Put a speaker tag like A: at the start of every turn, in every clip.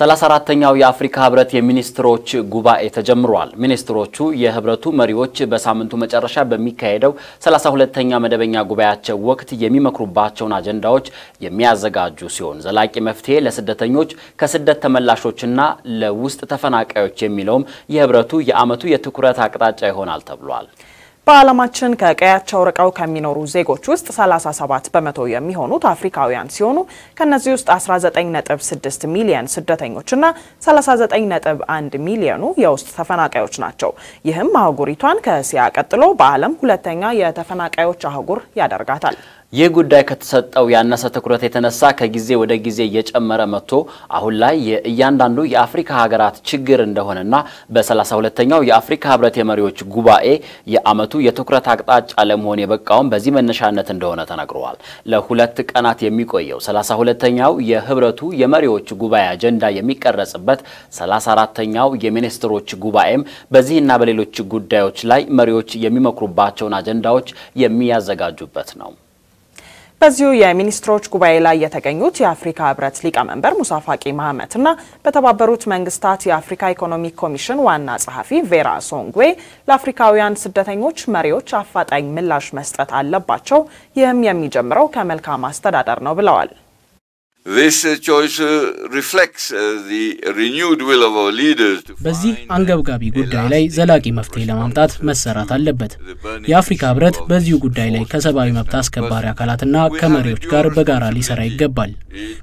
A: ሰላሳ አራተኛው የአፍሪካ ህብረት የሚኒስትሮች ጉባኤ ተጀምሯል። ሚኒስትሮቹ የህብረቱ መሪዎች በሳምንቱ መጨረሻ በሚካሄደው ሰላሳ ሁለተኛ መደበኛ ጉባኤያቸው ወቅት የሚመክሩባቸውን አጀንዳዎች የሚያዘጋጁ ሲሆን ዘላቂ መፍትሄ ለስደተኞች ከስደት ተመላሾችና ለውስጥ ተፈናቃዮች የሚለውም የህብረቱ የዓመቱ የትኩረት አቅጣጫ ይሆናል ተብሏል።
B: በዓለማችን ከቀያቸው ርቀው ከሚኖሩ ዜጎች ውስጥ 37 በመቶ የሚሆኑት አፍሪካውያን ሲሆኑ ከነዚህ ውስጥ 19.6 ሚሊዮን ስደተኞችና 39.1 ሚሊዮኑ የውስጥ ተፈናቃዮች ናቸው። ይህም አህጉሪቷን ከእስያ ቀጥሎ በዓለም ሁለተኛ የተፈናቃዮች አህጉር ያደርጋታል።
A: ይህ ጉዳይ ከተሰጠው ያነሰ ትኩረት የተነሳ ከጊዜ ወደ ጊዜ እየጨመረ መጥቶ አሁን ላይ የእያንዳንዱ የአፍሪካ ሀገራት ችግር እንደሆነና በሰላሳ ሁለተኛው የአፍሪካ ህብረት የመሪዎች ጉባኤ የዓመቱ የትኩረት አቅጣጫ ለመሆን የበቃውም በዚህ መነሻነት እንደሆነ ተነግረዋል። ለሁለት ቀናት የሚቆየው ሰላሳ ሁለተኛው የህብረቱ የመሪዎች ጉባኤ አጀንዳ የሚቀረጽበት ሰላሳ አራተኛው የሚኒስትሮች ጉባኤም በዚህና በሌሎች ጉዳዮች ላይ መሪዎች የሚመክሩባቸውን አጀንዳዎች የሚያዘጋጁበት ነው።
B: በዚሁ የሚኒስትሮች ጉባኤ ላይ የተገኙት የአፍሪካ ህብረት ሊቀመንበር ሙሳ ፋቂ መሐመትና በተባበሩት መንግስታት የአፍሪካ ኢኮኖሚክ ኮሚሽን ዋና ጸሐፊ ቬራ ሶንግዌ ለአፍሪካውያን ስደተኞች መሪዎች አፋጣኝ ምላሽ መስጠት አለባቸው፣ ይህም የሚጀምረው ከመልካም አስተዳደር ነው ብለዋል።
C: በዚህ አንገብጋቢ ጉዳይ ላይ ዘላቂ መፍትሄ ለማምጣት መሰራት አለበት። የአፍሪካ ህብረት በዚሁ ጉዳይ ላይ ከሰብአዊ መብት አስከባሪ አካላትና ከመሪዎች ጋር በጋራ ሊሰራ ይገባል።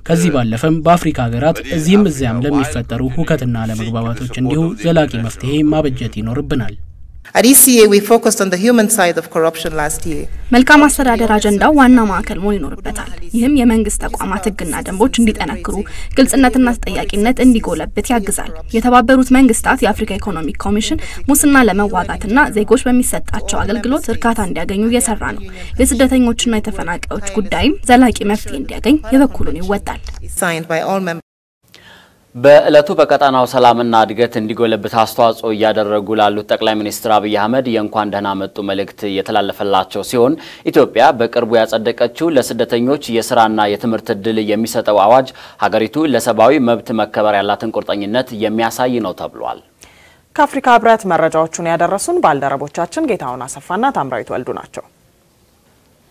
C: ከዚህ ባለፈም በአፍሪካ ሀገራት እዚህም እዚያም ለሚፈጠሩ ሁከትና አለመግባባቶች እንዲሁ ዘላቂ መፍትሄ ማበጀት ይኖርብናል።
D: መልካም አስተዳደር አጀንዳው ዋና ማዕከል መሆን ይኖርበታል። ይህም የመንግስት ተቋማት ህግና ደንቦች እንዲጠነክሩ፣ ግልጽነትና ተጠያቂነት እንዲጎለብት ያግዛል። የተባበሩት መንግስታት የአፍሪካ ኢኮኖሚክ ኮሚሽን ሙስና ለመዋጋትና ዜጎች በሚሰጣቸው አገልግሎት እርካታ እንዲያገኙ እየሰራ ነው። የስደተኞችና የተፈናቃዮች ጉዳይም ዘላቂ መፍትሄ እንዲያገኝ የበኩሉን ይወጣል።
A: በዕለቱ በቀጠናው ሰላምና እድገት እንዲጎለብት አስተዋጽኦ እያደረጉ ላሉት ጠቅላይ ሚኒስትር አብይ አህመድ የእንኳን ደህና መጡ መልእክት የተላለፈላቸው ሲሆን ኢትዮጵያ በቅርቡ ያጸደቀችው ለስደተኞች የስራና የትምህርት እድል የሚሰጠው አዋጅ ሀገሪቱ ለሰብአዊ መብት መከበር ያላትን ቁርጠኝነት የሚያሳይ ነው ተብሏል።
B: ከአፍሪካ ህብረት መረጃዎቹን ያደረሱን ባልደረቦቻችን ጌታሁን አሰፋና ታምራዊት ወልዱ ናቸው።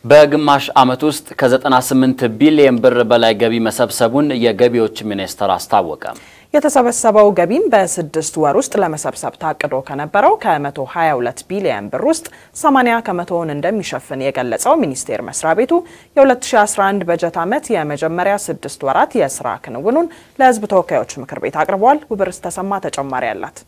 A: በግማሽ ዓመት ውስጥ ከ98 ቢሊዮን ብር በላይ ገቢ መሰብሰቡን የገቢዎች ሚኒስቴር አስታወቀ።
B: የተሰበሰበው ገቢም በስድስት ወር ውስጥ ለመሰብሰብ ታቅዶ ከነበረው ከ122 ቢሊዮን ብር ውስጥ 80 ከመቶውን እንደሚሸፍን የገለጸው ሚኒስቴር መስሪያ ቤቱ የ2011 በጀት ዓመት የመጀመሪያ ስድስት ወራት የስራ ክንውኑን ለህዝብ ተወካዮች ምክር ቤት አቅርቧል። ውብርስ ተሰማ ተጨማሪ አላት።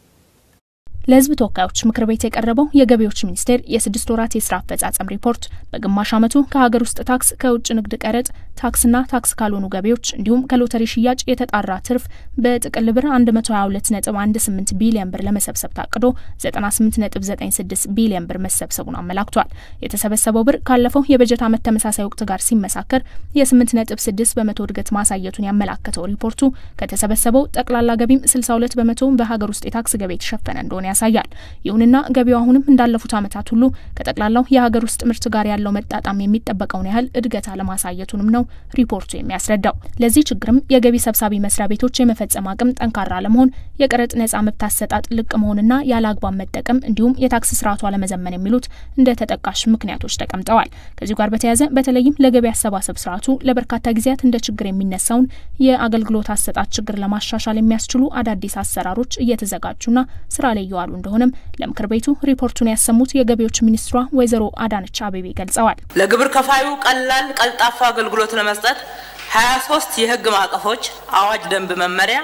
E: ለህዝብ ተወካዮች ምክር ቤት የቀረበው የገቢዎች ሚኒስቴር የስድስት ወራት የስራ አፈጻጸም ሪፖርት በግማሽ ዓመቱ ከሀገር ውስጥ ታክስ፣ ከውጭ ንግድ ቀረጥ፣ ታክስና ታክስ ካልሆኑ ገቢዎች እንዲሁም ከሎተሪ ሽያጭ የተጣራ ትርፍ በጥቅል ብር 122.18 ቢሊዮን ብር ለመሰብሰብ ታቅዶ 98.96 ቢሊዮን ብር መሰብሰቡን አመላክቷል። የተሰበሰበው ብር ካለፈው የበጀት ዓመት ተመሳሳይ ወቅት ጋር ሲመሳከር የ8.6 በመቶ እድገት ማሳየቱን ያመላከተው ሪፖርቱ ከተሰበሰበው ጠቅላላ ገቢም 62 በመቶ በሀገር ውስጥ የታክስ ገቢ የተሸፈነ እንደሆነ ያሳያል። ይሁንና ገቢው አሁንም እንዳለፉት ዓመታት ሁሉ ከጠቅላላው የሀገር ውስጥ ምርት ጋር ያለው መጣጣም የሚጠበቀውን ያህል እድገት አለማሳየቱንም ነው ሪፖርቱ የሚያስረዳው። ለዚህ ችግርም የገቢ ሰብሳቢ መስሪያ ቤቶች የመፈጸም አቅም ጠንካራ አለመሆን፣ የቀረጥ ነጻ መብት አሰጣጥ ልቅ መሆንና ያለ አግባብ መጠቀም እንዲሁም የታክስ ስርዓቱ አለመዘመን የሚሉት እንደ ተጠቃሽ ምክንያቶች ተቀምጠዋል። ከዚሁ ጋር በተያያዘ በተለይም ለገቢ አሰባሰብ ስርዓቱ ለበርካታ ጊዜያት እንደ ችግር የሚነሳውን የአገልግሎት አሰጣጥ ችግር ለማሻሻል የሚያስችሉ አዳዲስ አሰራሮች እየተዘጋጁና ስራ ላይ እየዋሉ እንደሆነም ለምክር ቤቱ ሪፖርቱን ያሰሙት የገቢዎች ሚኒስትሯ ወይዘሮ አዳነች አቤቤ ገልጸዋል።
F: ለግብር ከፋዩ ቀላል ቀልጣፋ አገልግሎት ለመስጠት 23 የህግ ማዕቀፎች፣ አዋጅ፣ ደንብ፣ መመሪያ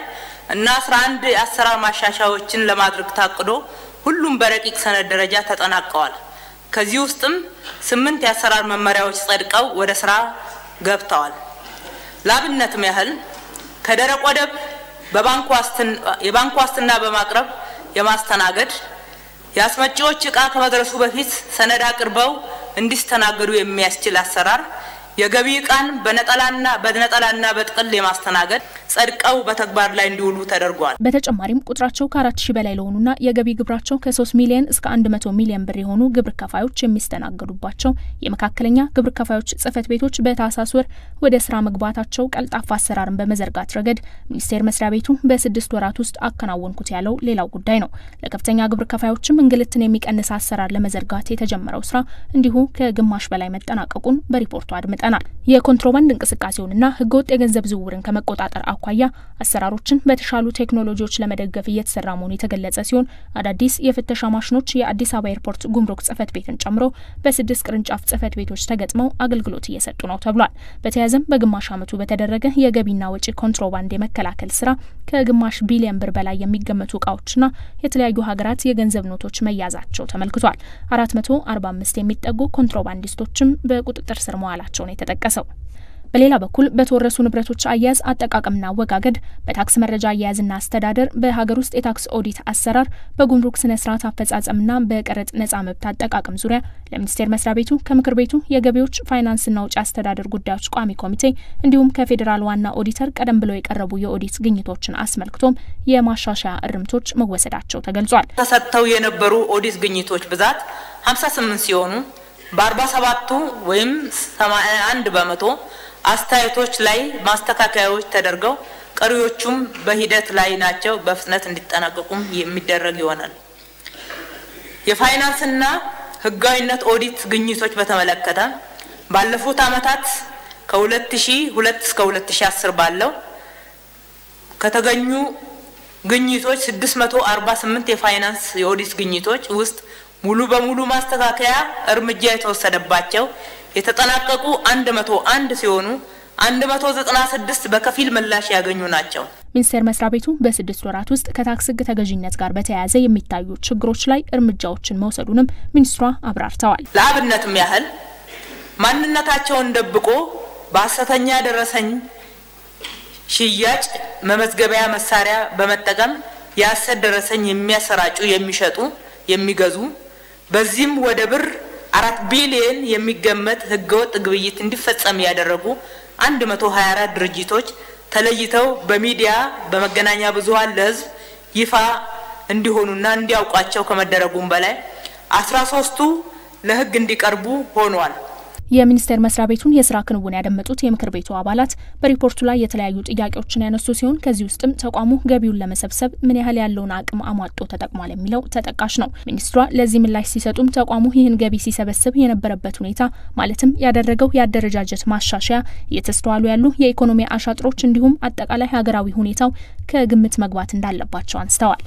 F: እና 11 የአሰራር ማሻሻያዎችን ለማድረግ ታቅዶ ሁሉም በረቂቅ ሰነድ ደረጃ ተጠናቀዋል። ከዚህ ውስጥም ስምንት የአሰራር መመሪያዎች ጸድቀው ወደ ስራ ገብተዋል። ላብነትም ያህል ከደረቅ ወደብ የባንክ ዋስትና በማቅረብ የማስተናገድ የአስመጪዎች እቃ ከመድረሱ በፊት ሰነድ አቅርበው እንዲስተናገዱ የሚያስችል አሰራር፣ የገቢ እቃን በነጠላና በጥቅል የማስተናገድ ጸድቀው በተግባር ላይ እንዲውሉ ተደርጓል።
E: በተጨማሪም ቁጥራቸው ከአራት ሺህ በላይ ለሆኑና የገቢ ግብራቸው ከሶስት ሚሊዮን እስከ አንድ መቶ ሚሊዮን ብር የሆኑ ግብር ከፋዮች የሚስተናገዱባቸው የመካከለኛ ግብር ከፋዮች ጽህፈት ቤቶች በታህሳስ ወር ወደ ስራ መግባታቸው ቀልጣፋ አሰራርን በመዘርጋት ረገድ ሚኒስቴር መስሪያ ቤቱ በስድስት ወራት ውስጥ አከናወንኩት ያለው ሌላው ጉዳይ ነው። ለከፍተኛ ግብር ከፋዮችም እንግልትን የሚቀንስ አሰራር ለመዘርጋት የተጀመረው ስራ እንዲሁ ከግማሽ በላይ መጠናቀቁን በሪፖርቱ አድምጠናል። የኮንትሮባንድ እንቅስቃሴውንና ህገወጥ የገንዘብ ዝውውርን ከመቆጣጠር አኳያ አሰራሮችን በተሻሉ ቴክኖሎጂዎች ለመደገፍ እየተሰራ መሆኑ የተገለጸ ሲሆን አዳዲስ የፍተሻ ማሽኖች የአዲስ አበባ ኤርፖርት ጉምሩክ ጽህፈት ቤትን ጨምሮ በስድስት ቅርንጫፍ ጽህፈት ቤቶች ተገጥመው አገልግሎት እየሰጡ ነው ተብሏል። በተያያዘም በግማሽ ዓመቱ በተደረገ የገቢና ወጪ ኮንትሮባንድ የመከላከል ስራ ከግማሽ ቢሊዮን ብር በላይ የሚገመቱ እቃዎችና የተለያዩ ሀገራት የገንዘብ ኖቶች መያዛቸው ተመልክቷል። አራት መቶ አርባ አምስት የሚጠጉ ኮንትሮባንዲስቶችም በቁጥጥር ስር መዋላቸው ነው የተጠቀሰው። በሌላ በኩል በተወረሱ ንብረቶች አያያዝ አጠቃቀምና አወጋገድ፣ በታክስ መረጃ አያያዝና አስተዳደር፣ በሀገር ውስጥ የታክስ ኦዲት አሰራር፣ በጉምሩክ ስነ ስርዓት አፈጻጸምና በቀረጥ ነጻ መብት አጠቃቀም ዙሪያ ለሚኒስቴር መስሪያ ቤቱ ከምክር ቤቱ የገቢዎች ፋይናንስና ውጭ አስተዳደር ጉዳዮች ቋሚ ኮሚቴ እንዲሁም ከፌዴራል ዋና ኦዲተር ቀደም ብለው የቀረቡ የኦዲት ግኝቶችን አስመልክቶም የማሻሻያ እርምቶች መወሰዳቸው ተገልጿል።
F: ተሰጥተው የነበሩ ኦዲት ግኝቶች ብዛት 58 ሲሆኑ በ47ቱ ወይም 81 በመቶ አስተያየቶች ላይ ማስተካከያዎች ተደርገው ቀሪዎቹም በሂደት ላይ ናቸው። በፍጥነት እንዲጠናቀቁም የሚደረግ ይሆናል። የፋይናንስና ሕጋዊነት ኦዲት ግኝቶች በተመለከተ ባለፉት ዓመታት ከ2002 እስከ 2010 ባለው ከተገኙ ግኝቶች 648 የፋይናንስ የኦዲት ግኝቶች ውስጥ ሙሉ በሙሉ ማስተካከያ እርምጃ የተወሰደባቸው የተጠናቀቁ 101 ሲሆኑ 196 በከፊል ምላሽ ያገኙ ናቸው።
E: ሚኒስቴር መስሪያ ቤቱ በስድስት ወራት ውስጥ ከታክስ ሕግ ተገዥነት ጋር በተያያዘ የሚታዩ ችግሮች ላይ እርምጃዎችን መውሰዱንም ሚኒስትሯ አብራርተዋል።
F: ለአብነትም ያህል ማንነታቸውን ደብቆ በሐሰተኛ ደረሰኝ ሽያጭ መመዝገቢያ መሳሪያ በመጠቀም የሐሰት ደረሰኝ የሚያሰራጩ፣ የሚሸጡ፣ የሚገዙ በዚህም ወደ ብር አራት ቢሊየን የሚገመት ህገወጥ ግብይት እንዲፈጸም ያደረጉ 124 ድርጅቶች ተለይተው በሚዲያ በመገናኛ ብዙኃን ለህዝብ ይፋ እንዲሆኑና እንዲያውቋቸው ከመደረጉም በላይ 13ቱ ለህግ እንዲቀርቡ ሆኗል።
E: የሚኒስቴር መስሪያ ቤቱን የስራ ክንውን ያደመጡት የምክር ቤቱ አባላት በሪፖርቱ ላይ የተለያዩ ጥያቄዎችን ያነሱ ሲሆን ከዚህ ውስጥም ተቋሙ ገቢውን ለመሰብሰብ ምን ያህል ያለውን አቅም አሟጦ ተጠቅሟል የሚለው ተጠቃሽ ነው። ሚኒስትሯ ለዚህ ምላሽ ሲሰጡም ተቋሙ ይህን ገቢ ሲሰበስብ የነበረበት ሁኔታ ማለትም ያደረገው የአደረጃጀት ማሻሻያ፣ እየተስተዋሉ ያሉ የኢኮኖሚ አሻጥሮች እንዲሁም አጠቃላይ ሀገራዊ ሁኔታው ከግምት መግባት እንዳለባቸው አንስተዋል።